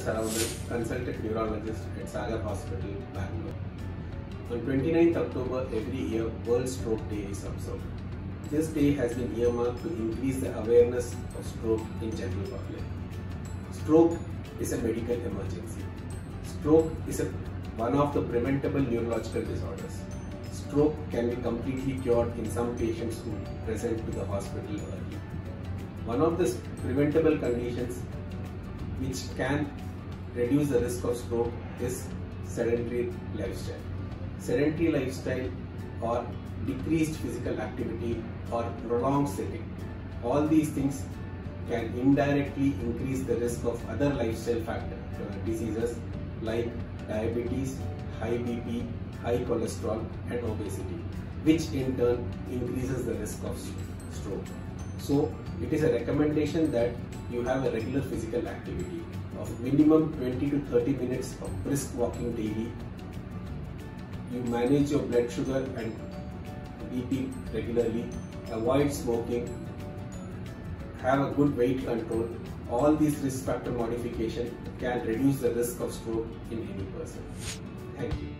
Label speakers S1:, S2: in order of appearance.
S1: Saravanan, consultant neurologist at Sagar Hospital, Bangalore. On 29th October every year, World Stroke Day is observed. This day has been earmarked to increase the awareness of stroke in general public. Stroke is a medical emergency. Stroke is a, one of the preventable neurological disorders. Stroke can be completely cured in some patients who present to the hospital early. One of the preventable conditions which can reduce the risk of stroke is sedentary lifestyle. Sedentary lifestyle or decreased physical activity or prolonged sitting. All these things can indirectly increase the risk of other lifestyle factor uh, diseases like diabetes, high BP, high cholesterol and obesity which in turn increases the risk of stroke. So it is a recommendation that you have a regular physical activity of minimum 20 to 30 minutes of brisk walking daily. You manage your blood sugar and BP regularly, avoid smoking, have a good weight control. All these risk factor modification can reduce the risk of stroke in any person. Thank you.